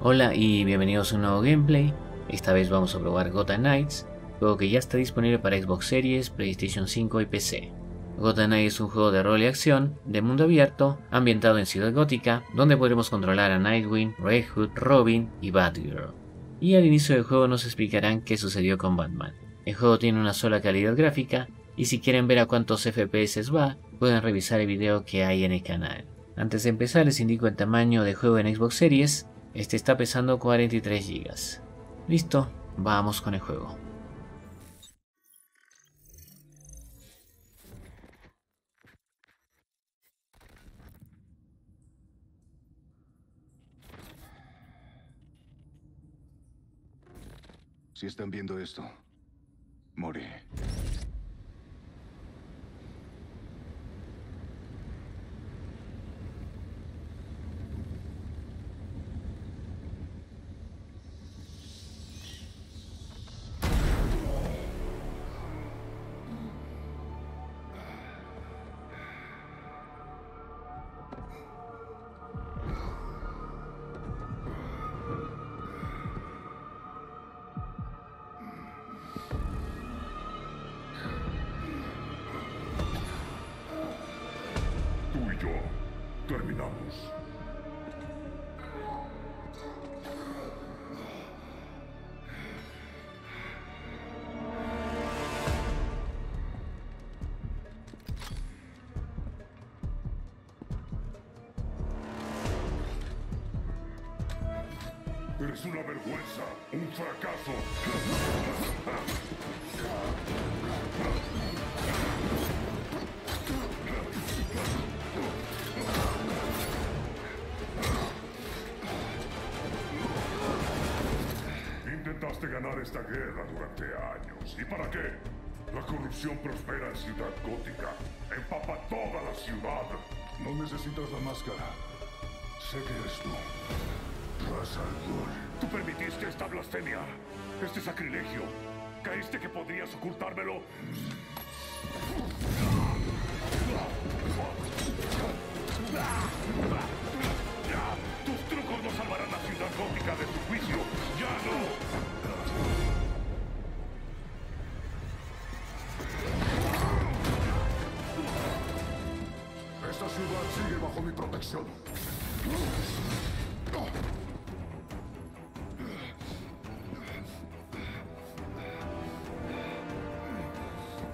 Hola y bienvenidos a un nuevo gameplay. Esta vez vamos a probar Gotham Knights, juego que ya está disponible para Xbox Series, PlayStation 5 y PC. Gotham Knights es un juego de rol y acción, de mundo abierto, ambientado en Ciudad Gótica, donde podremos controlar a Nightwing, Red Hood, Robin y Batgirl. Y al inicio del juego nos explicarán qué sucedió con Batman. El juego tiene una sola calidad gráfica, y si quieren ver a cuántos FPS va, pueden revisar el video que hay en el canal. Antes de empezar les indico el tamaño de juego en Xbox Series, este está pesando 43 GB. Listo, vamos con el juego. Si están viendo esto, morí. Eres una vergüenza, un fracaso. Intentaste ganar esta guerra durante años. ¿Y para qué? La corrupción prospera en Ciudad Gótica. Empapa toda la ciudad. No necesitas la máscara. Sé que eres tú. Tú permitiste esta blasfemia, este sacrilegio. ¿Creíste que podrías ocultármelo? Tus trucos no salvarán la ciudad gótica de tu juicio. ¡Ya no!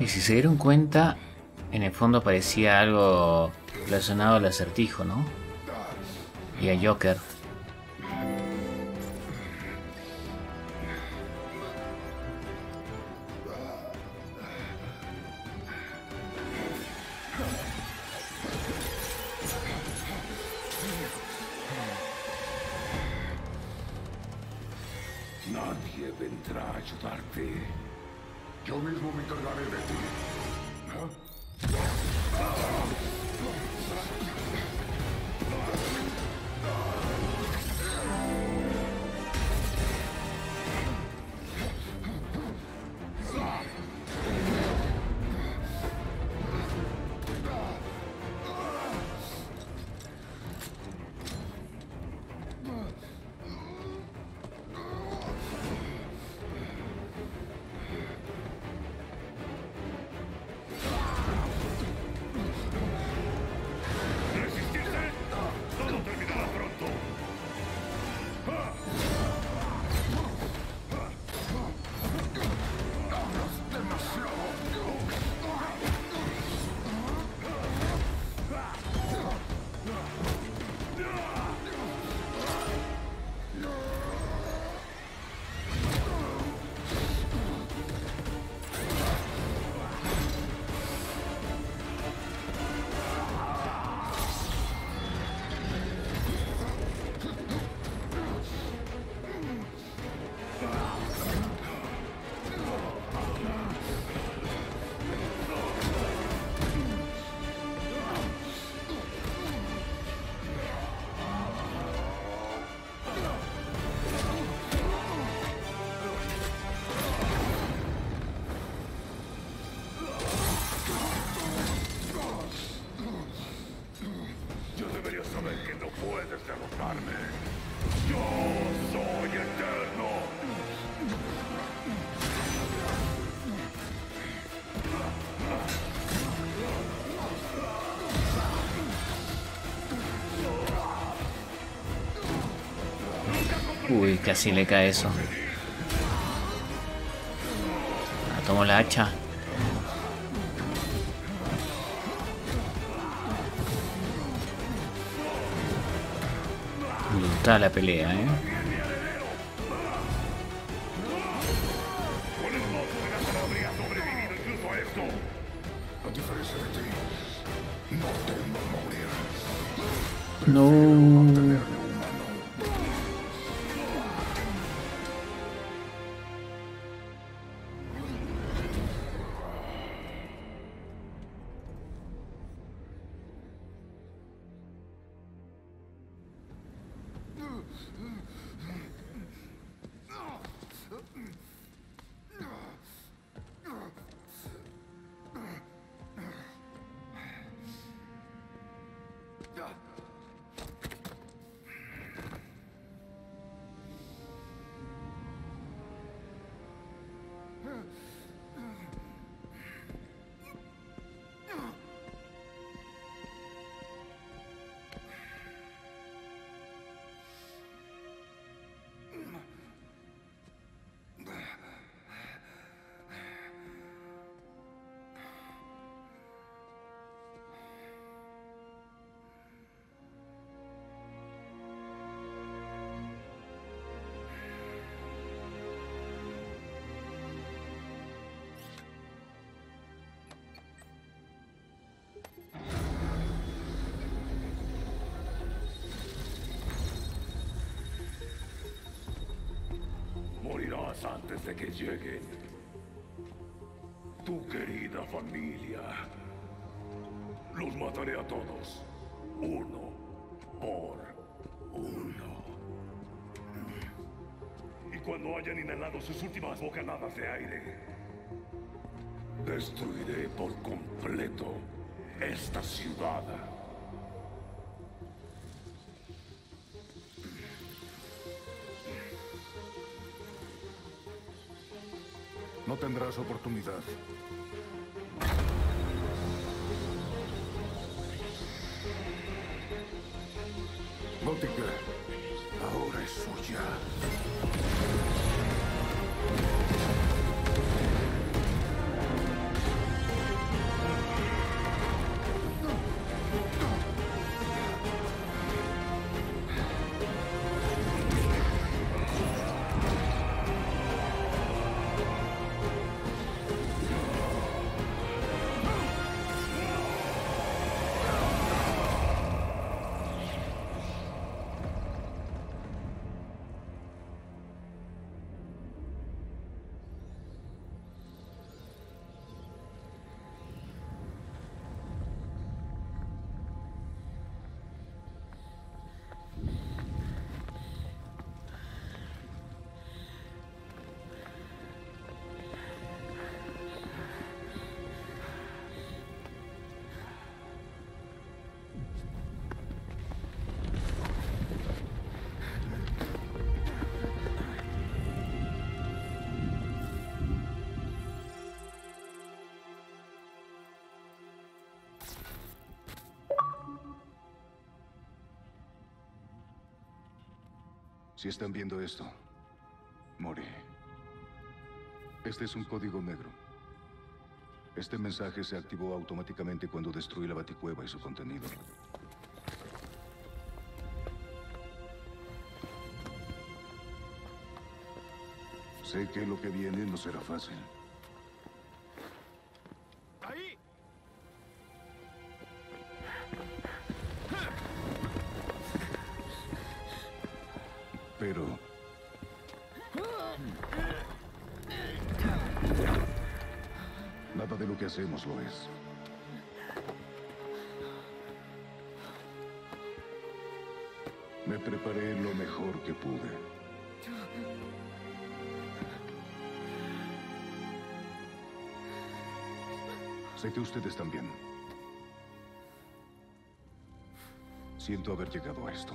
Y si se dieron cuenta, en el fondo parecía algo relacionado al acertijo, ¿no? Y a Joker. Nadie vendrá a ayudarte. Yo mismo me encargaré de ti. Uy, casi le cae eso. Ah, tomo la hacha. Brutal la pelea, eh. No que lleguen. Tu querida familia. Los mataré a todos. Uno por uno. Y cuando hayan inhalado sus últimas bocanadas de aire, destruiré por completo esta ciudad. No tendrás oportunidad. Gótica, ahora es suya. Si están viendo esto, morí. Este es un código negro. Este mensaje se activó automáticamente cuando destruí la baticueva y su contenido. Sé que lo que viene no será fácil. Ustedes también. Siento haber llegado a esto.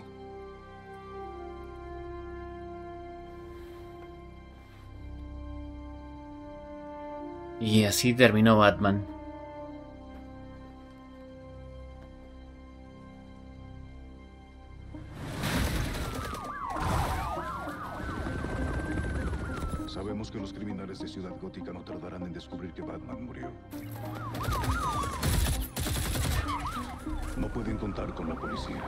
Y así terminó Batman. De Ciudad Gótica no tardarán en descubrir que Batman murió. No pueden contar con la policía.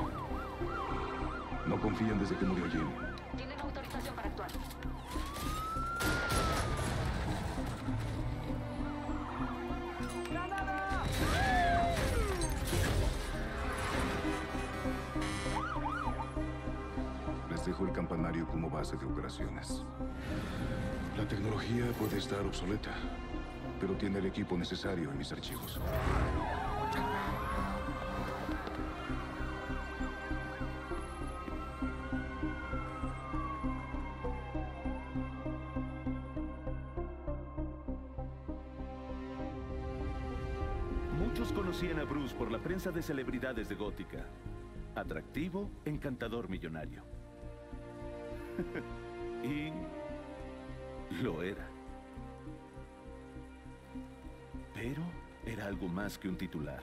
No confían desde que murió Jim. Tienen autorización para actuar. Les dejo el campanario como base de operaciones. La tecnología puede estar obsoleta, pero tiene el equipo necesario en mis archivos. Muchos conocían a Bruce por la prensa de celebridades de Gótica. Atractivo, encantador millonario. y lo era. Pero era algo más que un titular.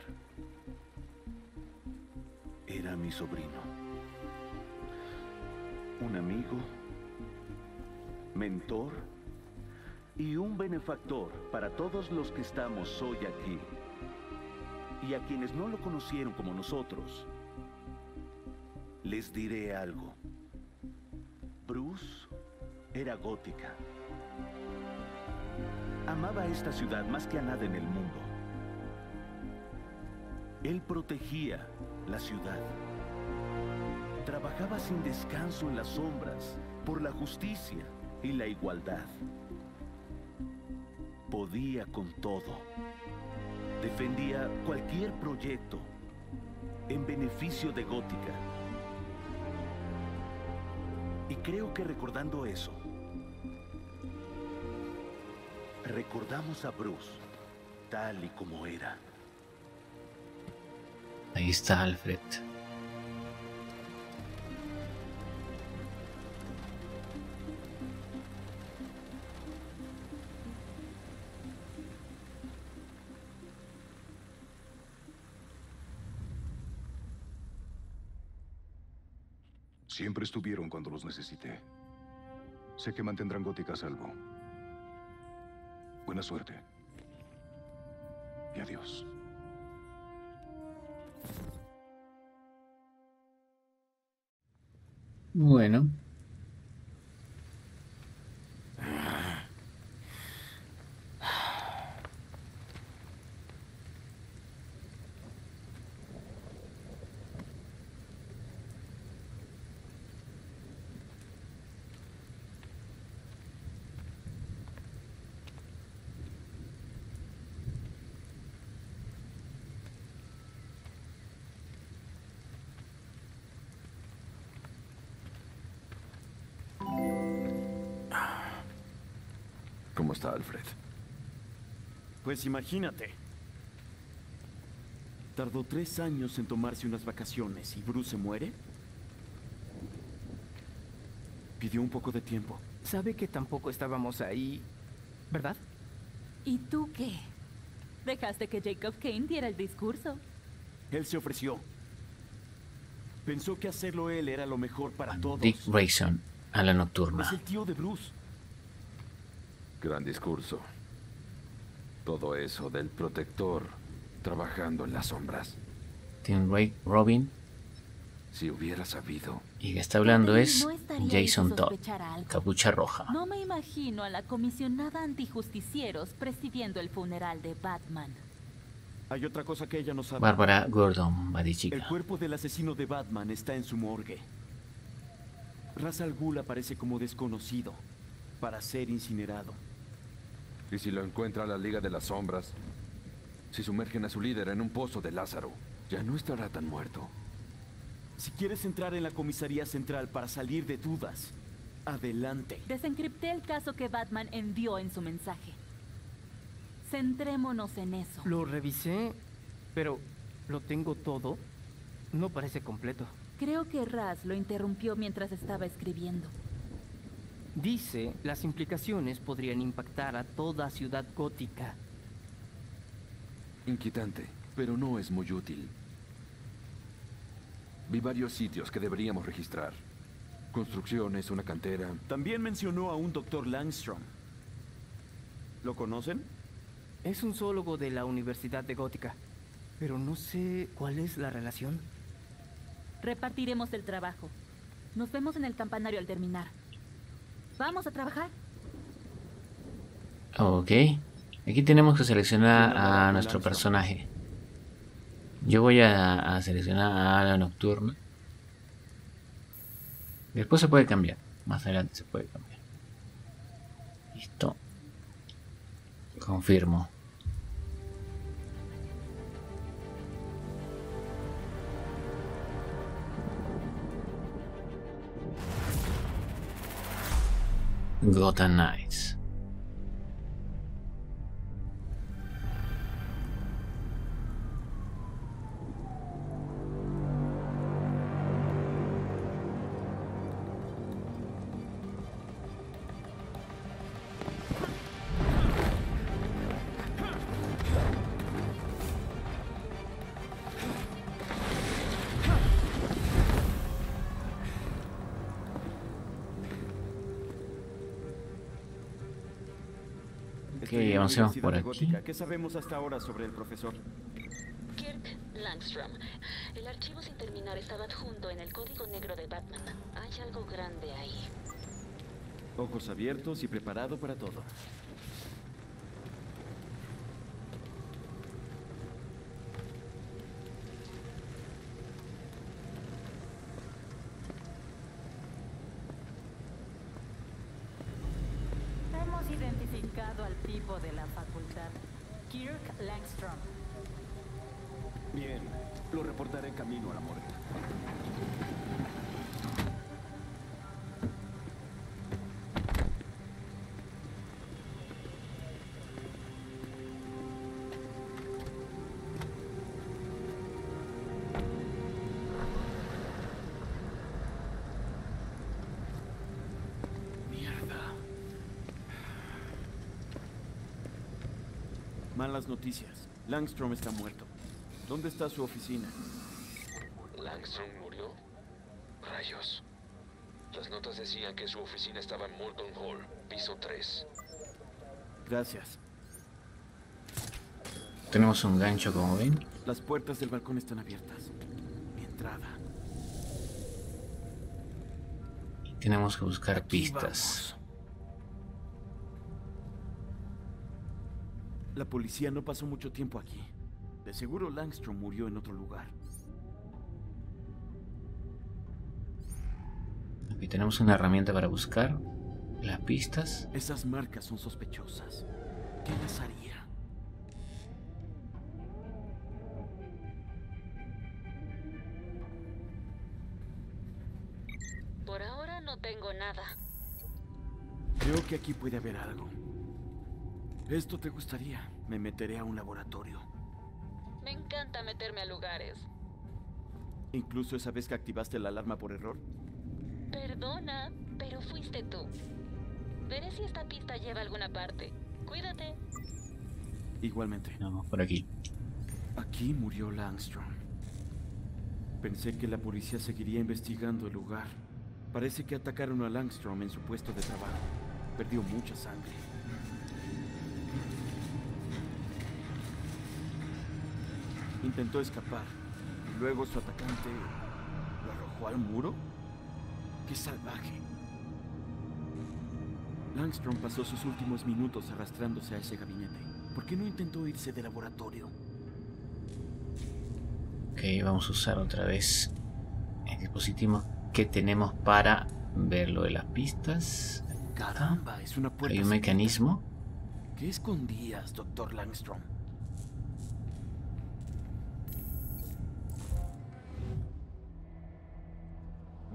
Era mi sobrino. Un amigo, mentor y un benefactor para todos los que estamos hoy aquí. Y a quienes no lo conocieron como nosotros, les diré algo. Bruce era gótica. Amaba esta ciudad más que a nada en el mundo. Él protegía la ciudad. Trabajaba sin descanso en las sombras por la justicia y la igualdad. Podía con todo. Defendía cualquier proyecto en beneficio de Gótica. Y creo que recordando eso, recordamos a Bruce tal y como era. Ahí está Alfred. Siempre estuvieron cuando los necesité. Sé que mantendrán Gótica a salvo. Buena suerte. Y adiós. Bueno. ¿Cómo está Alfred? Pues imagínate. Tardó tres años en tomarse unas vacaciones y Bruce se muere. Pidió un poco de tiempo. Sabe que tampoco estábamos ahí, ¿verdad? ¿Y tú qué? ¿Dejaste que Jacob Kane diera el discurso? Él se ofreció. Pensó que hacerlo él era lo mejor para todos. Dick Grayson a la Es nocturna. el tío de Bruce. Gran discurso. Todo eso del protector trabajando en las sombras. Tim Ray Robin Si hubiera sabido. y que está hablando es No Jason Todd, capucha roja. No me imagino a la comisionada antijusticieros presidiendo el funeral de Batman. Hay otra cosa que ella no sabe. Bárbara Gordon, El Badichica. cuerpo del asesino de Batman está en su morgue. Ra's al Ghul aparece como desconocido para ser incinerado. ¿Y si lo encuentra la Liga de las Sombras? Si sumergen a su líder en un pozo de Lázaro, ya no estará tan muerto. Si quieres entrar en la comisaría central para salir de dudas, adelante. Desencripté el caso que Batman envió en su mensaje. Centrémonos en eso. Lo revisé, pero lo tengo todo. No parece completo. Creo que Raz lo interrumpió mientras estaba escribiendo. Dice, las implicaciones podrían impactar a toda ciudad gótica. Inquietante, pero no es muy útil. Vi varios sitios que deberíamos registrar. construcciones, una cantera. También mencionó a un doctor Langstrom. ¿Lo conocen? Es un zoólogo de la Universidad de Gótica, pero no sé cuál es la relación. Repartiremos el trabajo. Nos vemos en el campanario al terminar. ¿Vamos a trabajar? Ok. Aquí tenemos que seleccionar a nuestro personaje. Yo voy a, a seleccionar a la nocturna. Después se puede cambiar. Más adelante se puede cambiar. Listo. Confirmo. Gotham Knights. La avancemos por aquí. ¿Qué sabemos hasta ahora sobre el profesor? Kirk Langstrom. El archivo sin terminar estaba adjunto en el código negro de Batman. Hay algo grande ahí. Ojos abiertos y preparado para todo. De la facultad. Kirk Langstrom. Bien, lo reportaré camino a la morgue. Malas noticias. Langstrom está muerto. ¿Dónde está su oficina? ¿Langstrom murió? Rayos. Las notas decían que su oficina estaba en Morton Hall, piso 3. Gracias. Tenemos un gancho como ven. Las puertas del balcón están abiertas. Mi entrada. Tenemos que buscar Aquí pistas. vamos. La policía no pasó mucho tiempo aquí. De seguro Langstrom murió en otro lugar. Aquí tenemos una herramienta para buscar las pistas. Esas marcas son sospechosas. ¿Qué las haría? Por ahora no tengo nada. Creo que aquí puede haber algo. Esto te gustaría. Me meteré a un laboratorio. Me encanta meterme a lugares. Incluso esa vez que activaste la alarma por error. Perdona, pero fuiste tú. Veré si esta pista lleva a alguna parte. Cuídate. Igualmente. Vamos por aquí. Aquí murió Langstrom. Pensé que la policía seguiría investigando el lugar. Parece que atacaron a Langstrom en su puesto de trabajo. Perdió mucha sangre. Intentó escapar. Luego su atacante lo arrojó al muro. ¡Qué salvaje! Langstrom pasó sus últimos minutos arrastrándose a ese gabinete. ¿Por qué no intentó irse del laboratorio? Ok, vamos a usar otra vez el dispositivo que tenemos para ver lo de las pistas. Caramba, es una puerta. Hay un secreta. mecanismo. ¿Qué escondías, doctor Langstrom?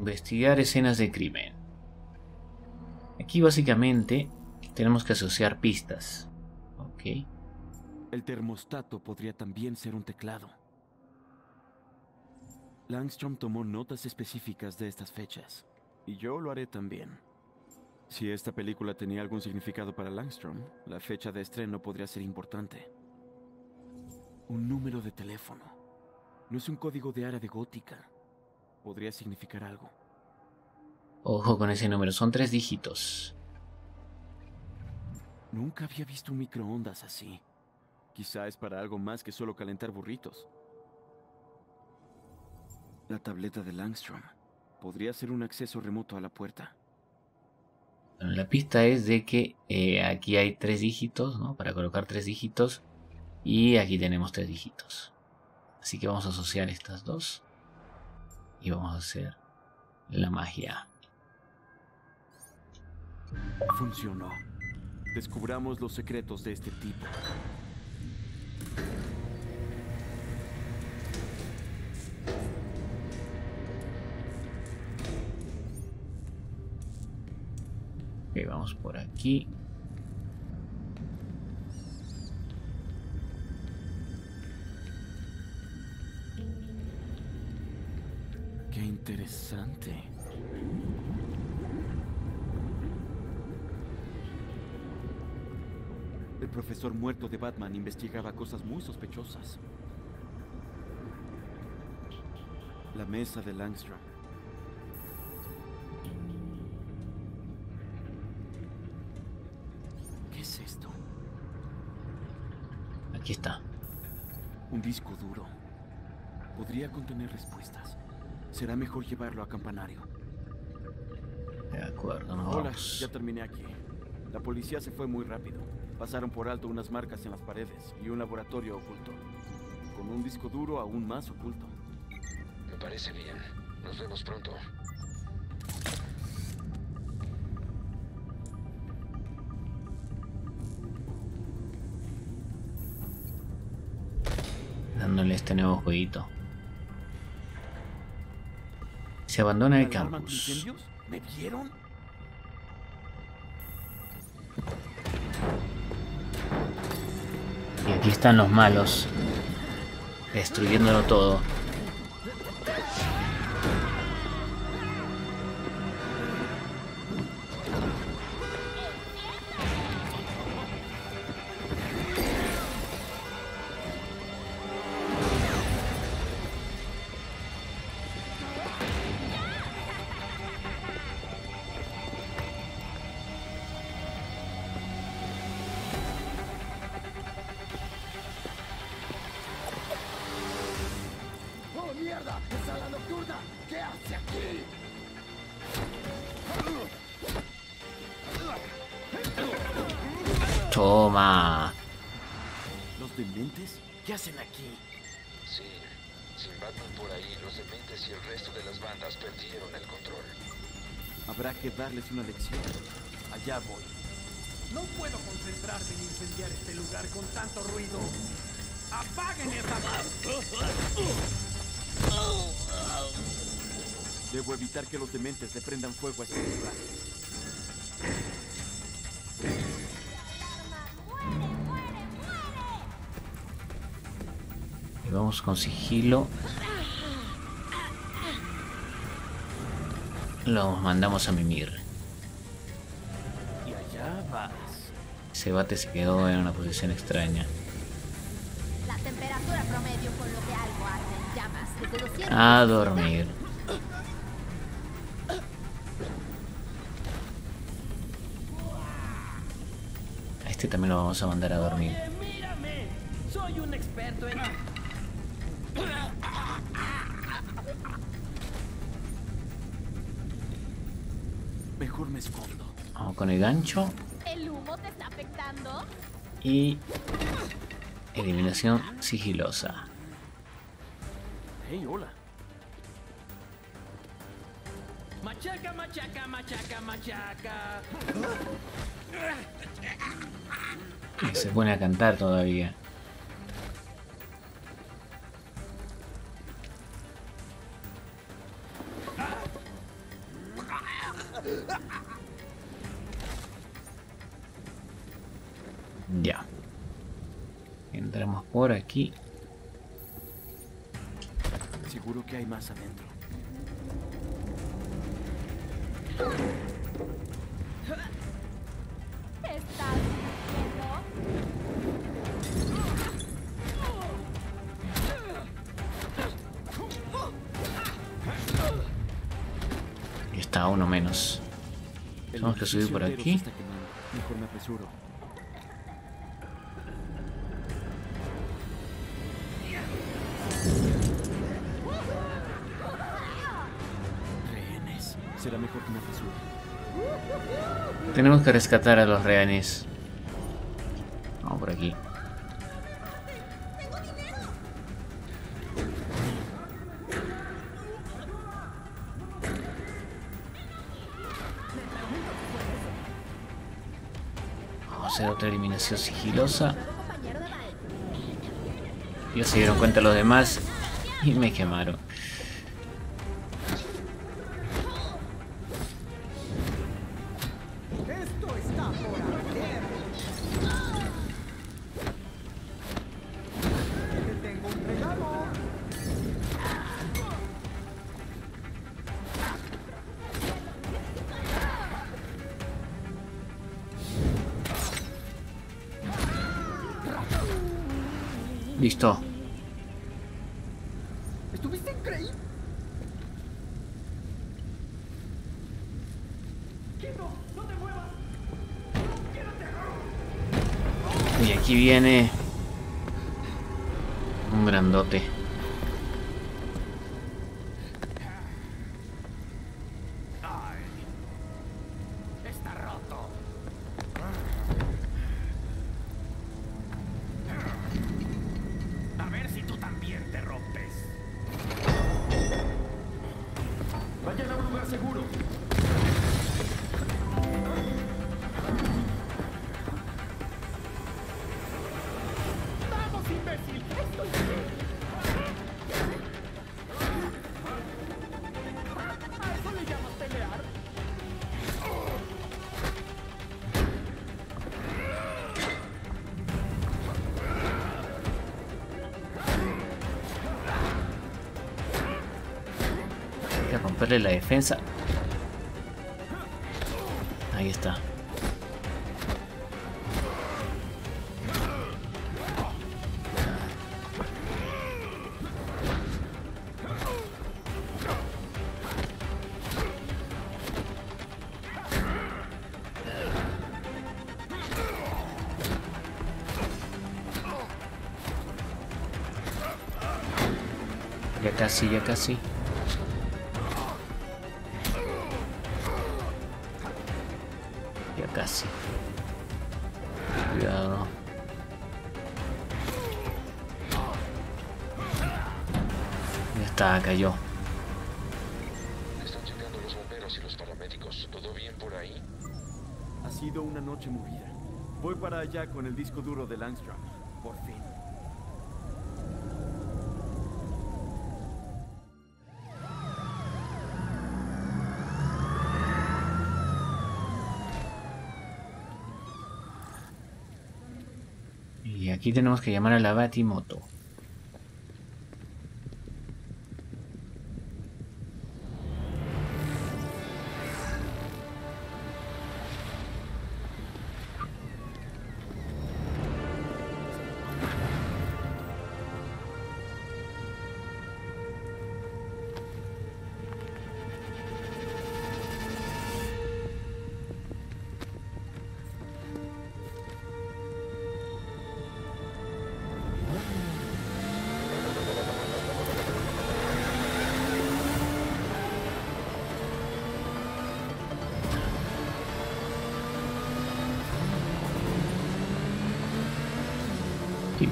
Investigar escenas de crimen. Aquí básicamente tenemos que asociar pistas. Ok. El termostato podría también ser un teclado. Langstrom tomó notas específicas de estas fechas. Y yo lo haré también. Si esta película tenía algún significado para Langstrom, la fecha de estreno podría ser importante. Un número de teléfono. No es un código de área de gótica. Podría significar algo. Ojo con ese número, son tres dígitos. Nunca había visto un microondas así. Quizá es para algo más que solo calentar burritos. La tableta de Langstrom. Podría ser un acceso remoto a la puerta. Bueno, la pista es de que eh, aquí hay tres dígitos, ¿no? Para colocar tres dígitos. Y aquí tenemos tres dígitos. Así que vamos a asociar estas dos. Y vamos a hacer la magia. Funcionó. Descubramos los secretos de este tipo. Ok, vamos por aquí. Interesante. El profesor muerto de Batman investigaba cosas muy sospechosas. La mesa de Langstrom. ¿Qué es esto? Aquí está. Un disco duro. Podría contener respuestas. Será mejor llevarlo a campanario. De acuerdo, nos Hola, ya terminé aquí. La policía se fue muy rápido. Pasaron por alto unas marcas en las paredes y un laboratorio oculto. Con un disco duro aún más oculto. Me parece bien. Nos vemos pronto. Dándole este nuevo jueguito. Se abandona el ¿La alarma campus. antiincendios? ¿Me vieron? Y aquí están los malos. Destruyéndolo todo. Toma. ¿Los dementes? ¿Qué hacen aquí? Sí, sin Batman por ahí, los dementes y el resto de las bandas perdieron el control. Habrá que darles una lección. Allá voy. No puedo concentrarme en incendiar este lugar con tanto ruido. ¡Apaguen esa Debo evitar que los dementes le prendan fuego a este lugar. Vamos con sigilo. Los mandamos a mimir. Y allá vas. Ese bate se quedó en una posición extraña. La temperatura promedio con lo que algo arde en llamas desde 200 A dormir. A este también lo vamos a mandar a dormir. ¡Mírame! Soy un experto en... Mejor me escondo. Vamos con el gancho ¿El humo te está afectando? y eliminación sigilosa. Hey, hola. Machaca, machaca, machaca, machaca. Se pone a cantar todavía. Por aquí. Seguro que hay más adentro. Está uno menos. Tenemos que subir por aquí. Mejor me apresuro. Tenemos que rescatar a los rehenes. Vamos por aquí. Vamos a hacer otra eliminación sigilosa. Ya se dieron cuenta los demás y me quemaron. Listo. Estuviste increíble. Y aquí viene un grandote. Romperle la defensa. Ahí está. Ya casi, ya casi. Cayó. Están llegando los bomberos y los paramédicos. ¿Todo bien por ahí? Ha sido una noche movida. Voy para allá con el disco duro de Langstrom. Por fin. Y aquí tenemos que llamar a la Batimoto.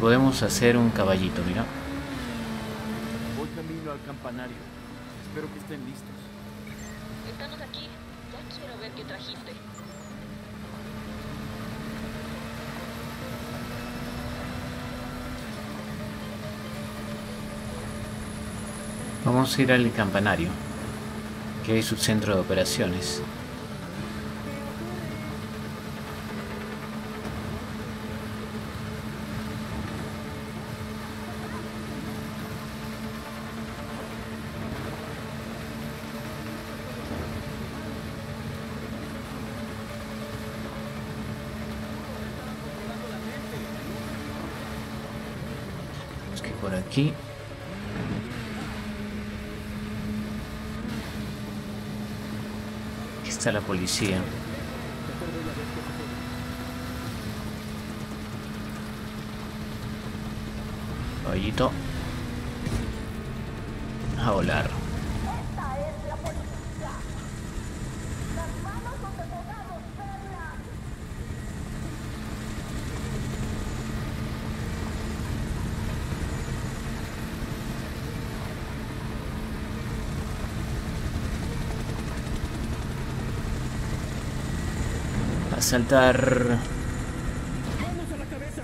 Podemos hacer un caballito, mira. Voy camino al campanario. Espero que estén listos. Estamos aquí. Ya quiero ver qué trajiste. Vamos a ir al campanario, que es su centro de operaciones. Por aquí está la policía. Caballito. A volar. A saltar. ¡Vamos a la cabeza!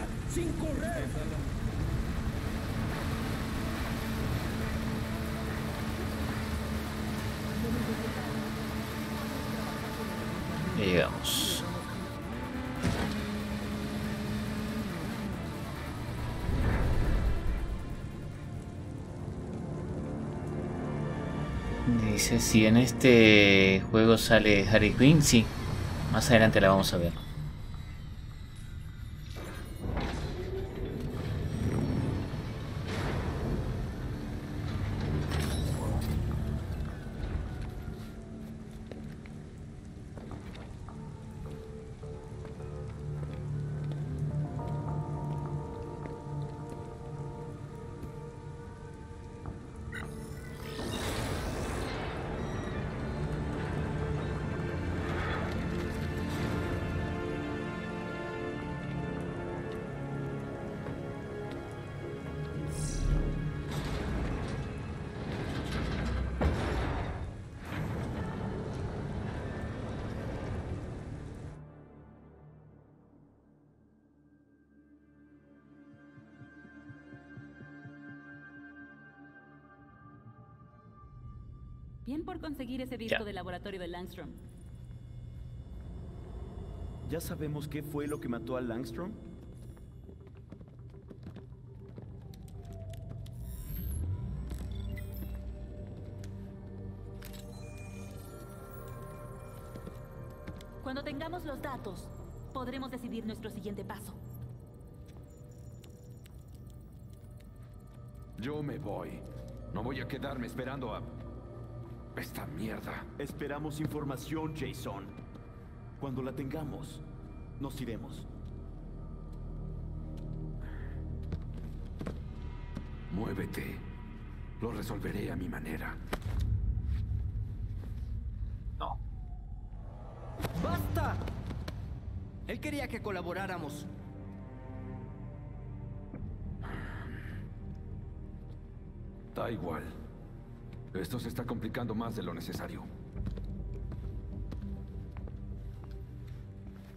Ya llegamos. Dice, si en este juego sale Harry Quinn, sí. Más adelante la vamos a ver. Bien por conseguir ese disco del laboratorio de Langstrom. ¿Ya sabemos qué fue lo que mató a Langstrom? Cuando tengamos los datos, podremos decidir nuestro siguiente paso. Yo me voy. No voy a quedarme esperando a... Esta mierda. Esperamos información, Jason. Cuando la tengamos, nos iremos. Muévete. Lo resolveré a mi manera. No. ¡Basta! Él quería que colaboráramos. Da igual. Esto se está complicando más de lo necesario.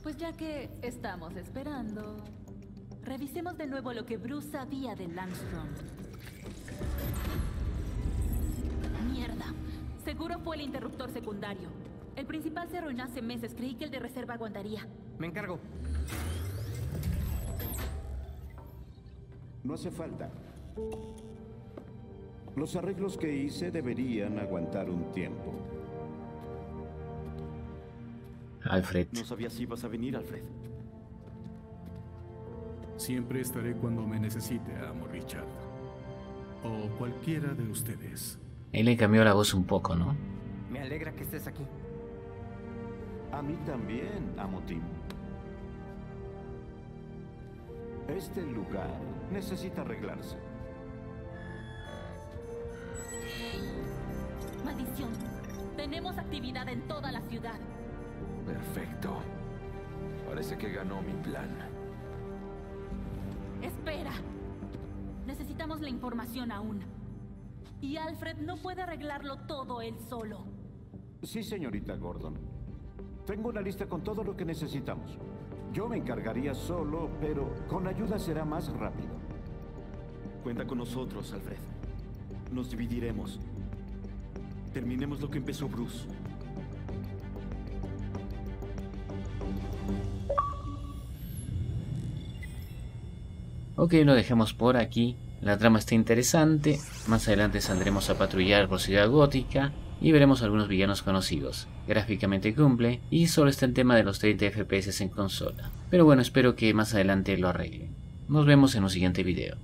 Pues ya que estamos esperando, revisemos de nuevo lo que Bruce sabía de Langstrom. Mierda. Seguro fue el interruptor secundario. El principal se arruinó hace meses. Creí que el de reserva aguantaría. Me encargo. No hace falta. Los arreglos que hice deberían aguantar un tiempo. Alfred. No sabía si ibas a venir, Alfred. Siempre estaré cuando me necesite, amo Richard. O cualquiera de ustedes. Él le cambió la voz un poco, ¿no? Me alegra que estés aquí. A mí también, amo Tim. Este lugar necesita arreglarse. Tenemos actividad en toda la ciudad. Perfecto. Parece que ganó mi plan. Espera. Necesitamos la información aún. Y Alfred no puede arreglarlo todo él solo. Sí, señorita Gordon. Tengo una lista con todo lo que necesitamos. Yo me encargaría solo, pero con ayuda será más rápido. Cuenta con nosotros, Alfred. Nos dividiremos. Terminemos lo que empezó Bruce. Ok, lo dejamos por aquí. La trama está interesante. Más adelante saldremos a patrullar por Ciudad Gótica y veremos algunos villanos conocidos. Gráficamente cumple y solo está el tema de los 30 FPS en consola. Pero bueno, espero que más adelante lo arreglen. Nos vemos en un siguiente video.